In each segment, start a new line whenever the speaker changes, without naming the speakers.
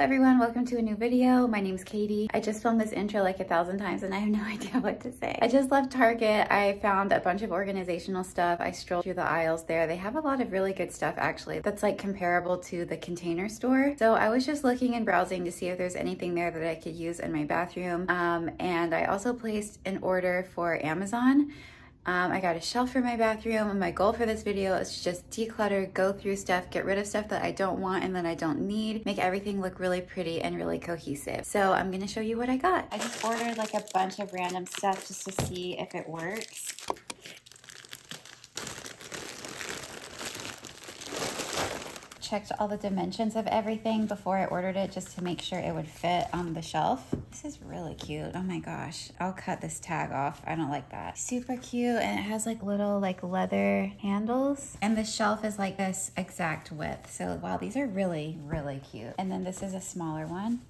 everyone, welcome to a new video. My name's Katie. I just filmed this intro like a thousand times and I have no idea what to say. I just left Target. I found a bunch of organizational stuff. I strolled through the aisles there. They have a lot of really good stuff actually that's like comparable to the container store. So I was just looking and browsing to see if there's anything there that I could use in my bathroom. Um, and I also placed an order for Amazon. Um, I got a shelf for my bathroom and my goal for this video is to just declutter, go through stuff, get rid of stuff that I don't want and that I don't need, make everything look really pretty and really cohesive. So I'm gonna show you what I got. I just ordered like a bunch of random stuff just to see if it works. Checked all the dimensions of everything before I ordered it just to make sure it would fit on the shelf. This is really cute. Oh my gosh. I'll cut this tag off. I don't like that. Super cute and it has like little like leather handles and the shelf is like this exact width. So wow, these are really, really cute. And then this is a smaller one.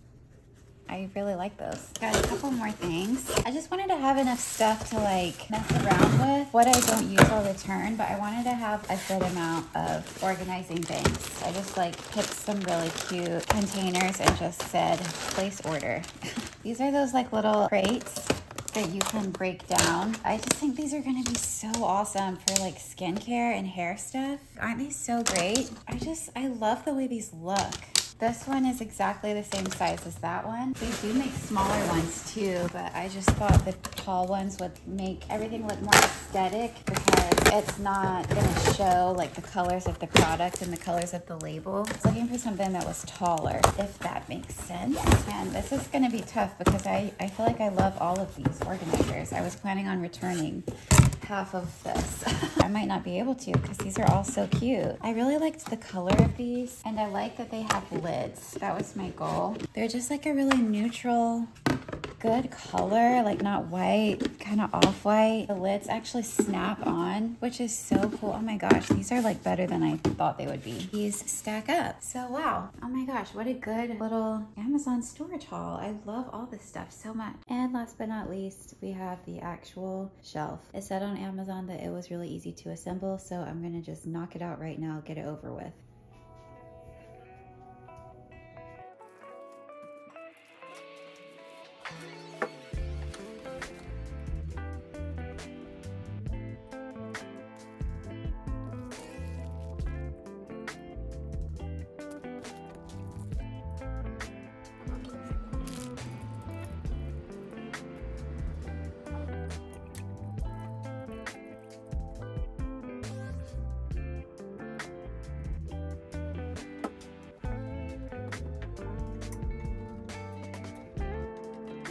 I really like those. Got a couple more things. I just wanted to have enough stuff to like mess around with. What I don't use I'll return, but I wanted to have a good amount of organizing things. I just like picked some really cute containers and just said place order. These are those like little crates that you can break down. I just think these are gonna be so awesome for like skincare and hair stuff. Aren't these so great? I just, I love the way these look. This one is exactly the same size as that one. They do make smaller ones too, but I just thought the tall ones would make everything look more aesthetic because it's not gonna show like the colors of the product and the colors of the label. I was looking for something that was taller, if that makes sense. And this is gonna be tough because I, I feel like I love all of these organizers. I was planning on returning half of this. I might not be able to because these are all so cute. I really liked the color of these and I like that they have lids. That was my goal. They're just like a really neutral good color, like not white, kind of off-white. The lids actually snap on, which is so cool. Oh my gosh, these are like better than I thought they would be. These stack up. So wow, oh my gosh, what a good little Amazon storage haul. I love all this stuff so much. And last but not least, we have the actual shelf. It said on Amazon that it was really easy to assemble, so I'm gonna just knock it out right now, get it over with.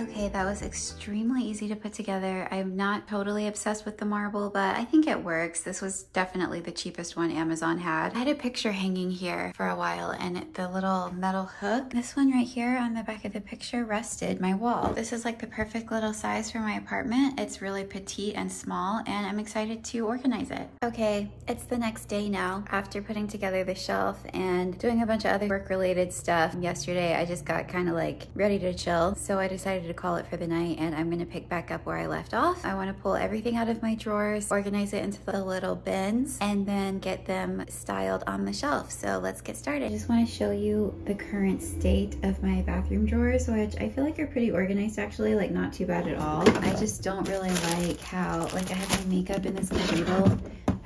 Okay, that was extremely easy to put together. I'm not totally obsessed with the marble, but I think it works. This was definitely the cheapest one Amazon had. I had a picture hanging here for a while and the little metal hook, this one right here on the back of the picture rested my wall. This is like the perfect little size for my apartment. It's really petite and small and I'm excited to organize it. Okay, it's the next day now after putting together the shelf and doing a bunch of other work related stuff. Yesterday, I just got kind of like ready to chill. So I decided to call it for the night and I'm gonna pick back up where I left off. I wanna pull everything out of my drawers, organize it into the little bins, and then get them styled on the shelf. So let's get started. I just wanna show you the current state of my bathroom drawers, which I feel like are pretty organized actually, like not too bad at all. I just don't really like how, like I have my makeup in this caboodle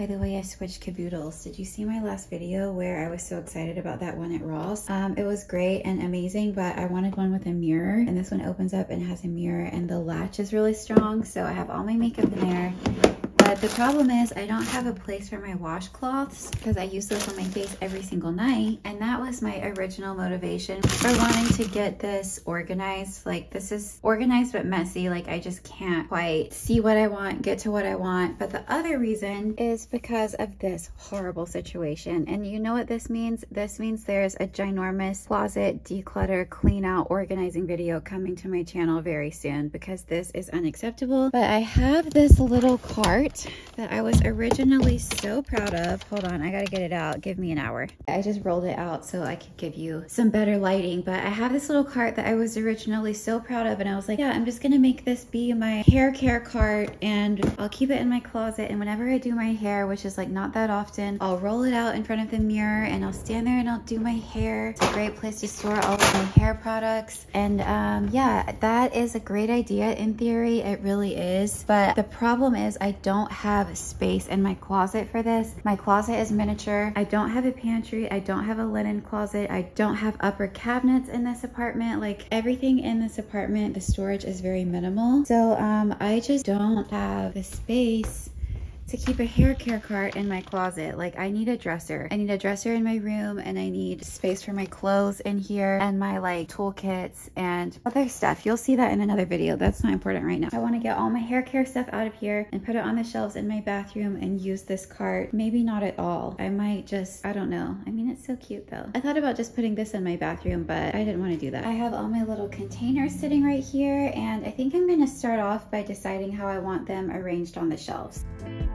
by the way, I switched caboodles. Did you see my last video where I was so excited about that one at Ross? Um, it was great and amazing, but I wanted one with a mirror and this one opens up and has a mirror and the latch is really strong. So I have all my makeup in there but the problem is I don't have a place for my washcloths because I use those on my face every single night. And that was my original motivation for wanting to get this organized. Like this is organized but messy. Like I just can't quite see what I want, get to what I want. But the other reason is because of this horrible situation. And you know what this means? This means there's a ginormous closet declutter, clean out, organizing video coming to my channel very soon because this is unacceptable. But I have this little cart that I was originally so proud of. Hold on, I gotta get it out. Give me an hour. I just rolled it out so I could give you some better lighting, but I have this little cart that I was originally so proud of and I was like, yeah, I'm just gonna make this be my hair care cart and I'll keep it in my closet and whenever I do my hair, which is like not that often, I'll roll it out in front of the mirror and I'll stand there and I'll do my hair. It's a great place to store all of my hair products. And um, yeah, that is a great idea in theory. It really is. But the problem is I don't have space in my closet for this. My closet is miniature. I don't have a pantry. I don't have a linen closet. I don't have upper cabinets in this apartment. Like everything in this apartment, the storage is very minimal. So um, I just don't have the space to keep a hair care cart in my closet. Like I need a dresser. I need a dresser in my room and I need space for my clothes in here and my like toolkits and other stuff. You'll see that in another video. That's not important right now. I want to get all my hair care stuff out of here and put it on the shelves in my bathroom and use this cart. Maybe not at all. I might just, I don't know. I mean, it's so cute though. I thought about just putting this in my bathroom, but I didn't want to do that. I have all my little containers sitting right here and I think I'm going to start off by deciding how I want them arranged on the shelves.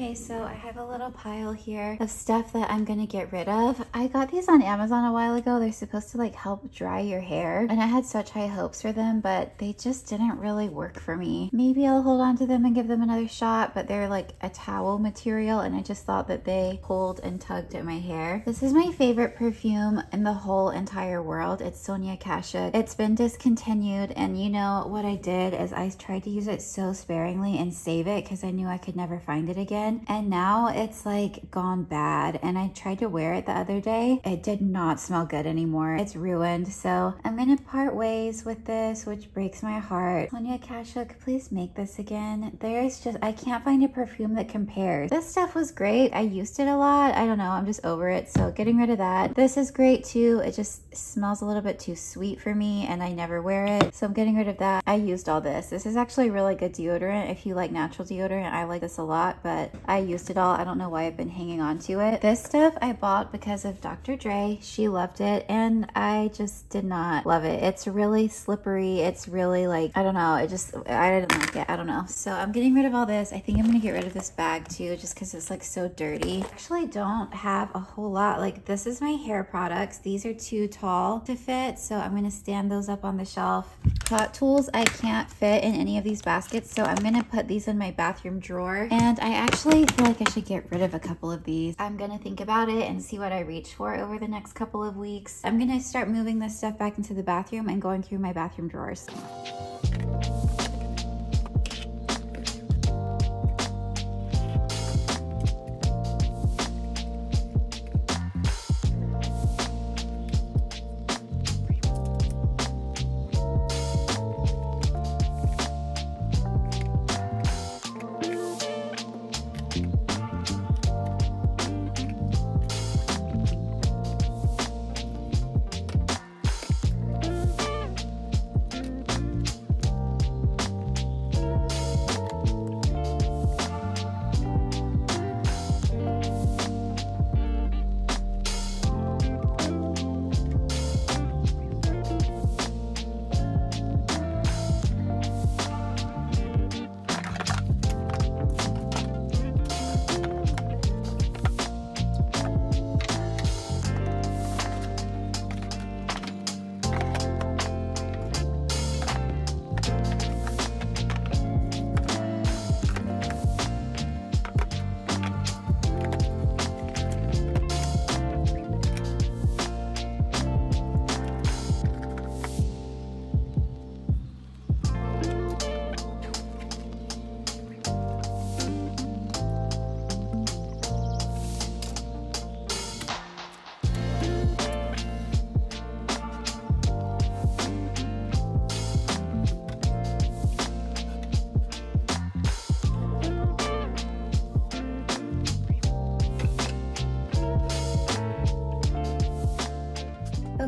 Okay, so I have a little pile here of stuff that I'm gonna get rid of. I got these on Amazon a while ago. They're supposed to like help dry your hair. And I had such high hopes for them, but they just didn't really work for me. Maybe I'll hold on to them and give them another shot, but they're like a towel material and I just thought that they pulled and tugged at my hair. This is my favorite perfume in the whole entire world. It's Sonia Kashuk. It's been discontinued and you know what I did is I tried to use it so sparingly and save it because I knew I could never find it again again and now it's like gone bad and I tried to wear it the other day. It did not smell good anymore. It's ruined. So I'm gonna part ways with this, which breaks my heart. Sonia Kashuk, please make this again. There's just, I can't find a perfume that compares. This stuff was great. I used it a lot. I don't know, I'm just over it. So getting rid of that. This is great too. It just smells a little bit too sweet for me and I never wear it. So I'm getting rid of that. I used all this. This is actually really good deodorant. If you like natural deodorant, I like this a lot, but I used it all. I don't know why I've been hanging on to it. This stuff I bought because of Dr. Dray. She loved it and I just did not love it. It's really slippery. It's really like, I don't know. It just, I didn't like it. I don't know. So I'm getting rid of all this. I think I'm going to get rid of this bag too just because it's like so dirty. Actually don't have a whole lot. Like this is my hair products. These are too tall to fit. So I'm going to stand those up on the shelf. Hot tools I can't fit in any of these baskets. So I'm to put these in my bathroom drawer. And I actually feel like I should get rid of a couple of these. I'm gonna think about it and see what I reach for over the next couple of weeks. I'm gonna start moving this stuff back into the bathroom and going through my bathroom drawers.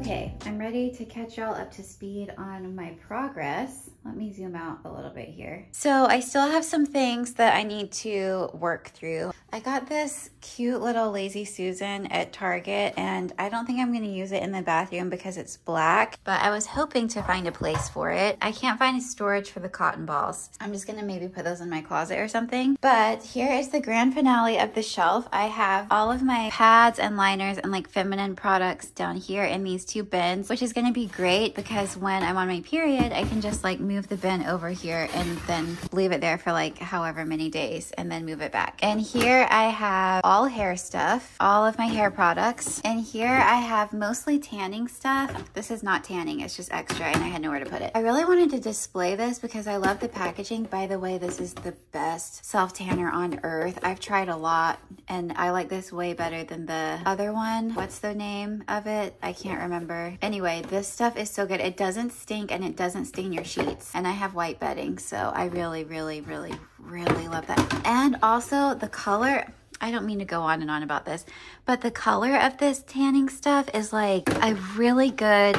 Okay, I'm ready to catch y'all up to speed on my progress. Let me zoom out a little bit here. So I still have some things that I need to work through. I got this cute little Lazy Susan at Target and I don't think I'm gonna use it in the bathroom because it's black, but I was hoping to find a place for it. I can't find a storage for the cotton balls. I'm just gonna maybe put those in my closet or something. But here is the grand finale of the shelf. I have all of my pads and liners and like feminine products down here in these two bins, which is gonna be great because when I'm on my period, I can just like move the bin over here and then leave it there for like however many days and then move it back. And here I have all hair stuff, all of my hair products. And here I have mostly tanning stuff. This is not tanning, it's just extra and I had nowhere to put it. I really wanted to display this because I love the packaging. By the way, this is the best self tanner on earth. I've tried a lot and I like this way better than the other one. What's the name of it? I can't remember. Anyway, this stuff is so good. It doesn't stink and it doesn't stain your sheets and I have white bedding. So I really, really, really, really love that. And also the color, I don't mean to go on and on about this, but the color of this tanning stuff is like a really good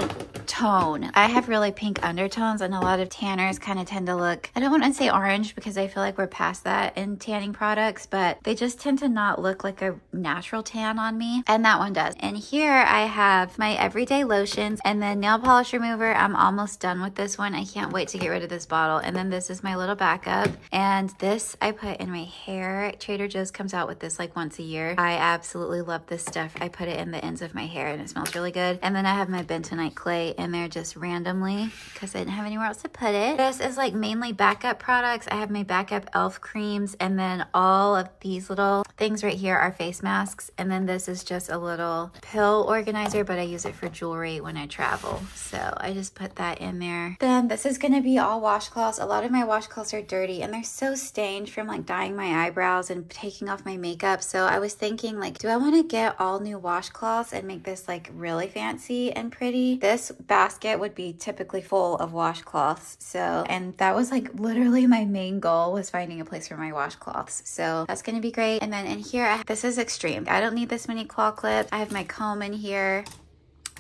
tone. I have really pink undertones and a lot of tanners kind of tend to look, I don't want to say orange because I feel like we're past that in tanning products, but they just tend to not look like a natural tan on me. And that one does. And here I have my everyday lotions and then nail polish remover. I'm almost done with this one. I can't wait to get rid of this bottle. And then this is my little backup. And this I put in my hair. Trader Joe's comes out with this like once a year. I absolutely love this stuff. I put it in the ends of my hair and it smells really good. And then I have my bentonite clay in there just randomly because I didn't have anywhere else to put it. This is like mainly backup products. I have my backup e.l.f. creams and then all of these little things right here are face masks. And then this is just a little pill organizer, but I use it for jewelry when I travel. So I just put that in there. Then this is gonna be all washcloths. A lot of my washcloths are dirty and they're so stained from like dyeing my eyebrows and taking off my makeup. So I was thinking like, do I wanna get all new washcloths and make this like really fancy and pretty? This basket would be typically full of washcloths. So, and that was like literally my main goal was finding a place for my washcloths. So that's gonna be great. And then in here, I, this is extreme. I don't need this many claw clips. I have my comb in here,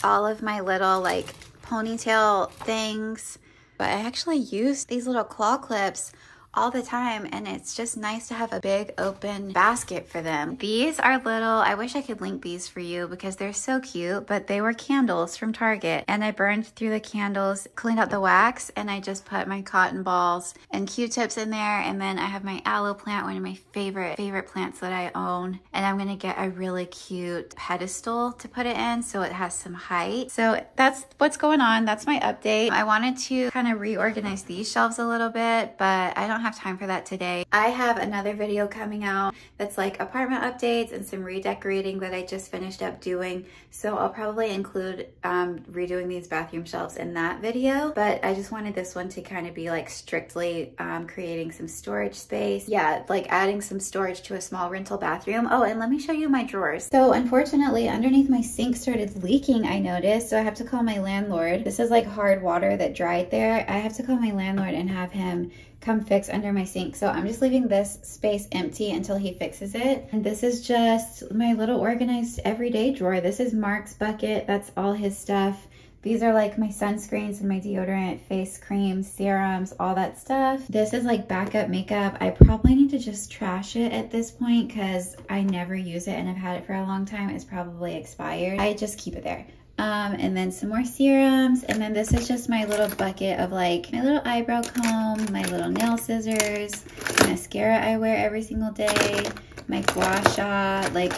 all of my little like ponytail things. But I actually use these little claw clips all the time and it's just nice to have a big open basket for them. These are little, I wish I could link these for you because they're so cute, but they were candles from Target and I burned through the candles, cleaned out the wax and I just put my cotton balls and Q-tips in there and then I have my aloe plant, one of my favorite, favorite plants that I own and I'm gonna get a really cute pedestal to put it in so it has some height. So that's what's going on. That's my update. I wanted to kind of reorganize these shelves a little bit, but I don't don't have time for that today. I have another video coming out that's like apartment updates and some redecorating that I just finished up doing. So I'll probably include um, redoing these bathroom shelves in that video, but I just wanted this one to kind of be like strictly um, creating some storage space. Yeah, like adding some storage to a small rental bathroom. Oh, and let me show you my drawers. So unfortunately, underneath my sink started leaking, I noticed. So I have to call my landlord. This is like hard water that dried there. I have to call my landlord and have him come fix under my sink. So I'm just leaving this space empty until he fixes it. And this is just my little organized everyday drawer. This is Mark's bucket. That's all his stuff. These are like my sunscreens and my deodorant, face creams, serums, all that stuff. This is like backup makeup. I probably need to just trash it at this point because I never use it and I've had it for a long time. It's probably expired. I just keep it there. Um, and then some more serums. And then this is just my little bucket of like my little eyebrow comb, my little nail scissors, mascara I wear every single day, my gua sha, like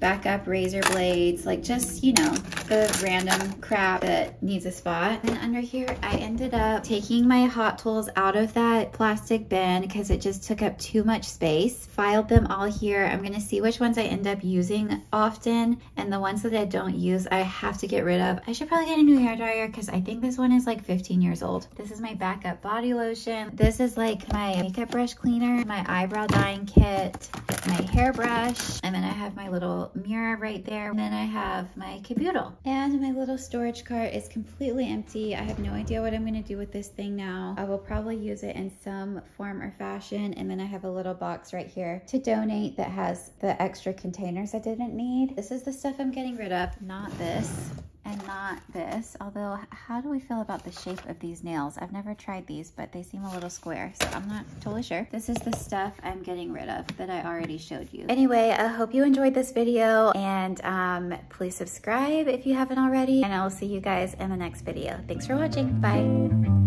backup razor blades, like just, you know, the random crap that needs a spot. And under here, I ended up taking my Hot Tools out of that plastic bin because it just took up too much space. Filed them all here. I'm gonna see which ones I end up using often and the ones that I don't use, I have to get rid of. I should probably get a new hair dryer because I think this one is like 15 years old. This is my backup body lotion. This is like my makeup brush cleaner, my eyebrow dyeing kit, my hairbrush, and then I have my mirror right there. And then I have my caboodle. And my little storage cart is completely empty. I have no idea what I'm gonna do with this thing now. I will probably use it in some form or fashion. And then I have a little box right here to donate that has the extra containers I didn't need. This is the stuff I'm getting rid of, not this and not this. Although, how do we feel about the shape of these nails? I've never tried these, but they seem a little square, so I'm not totally sure. This is the stuff I'm getting rid of that I already showed you. Anyway, I hope you enjoyed this video, and um, please subscribe if you haven't already, and I will see you guys in the next video. Thanks for watching. Bye.